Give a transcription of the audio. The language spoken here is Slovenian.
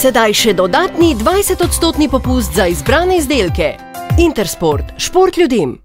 Sedaj še dodatni 20-odstotni popust za izbrane izdelke. Intersport, šport ljudem.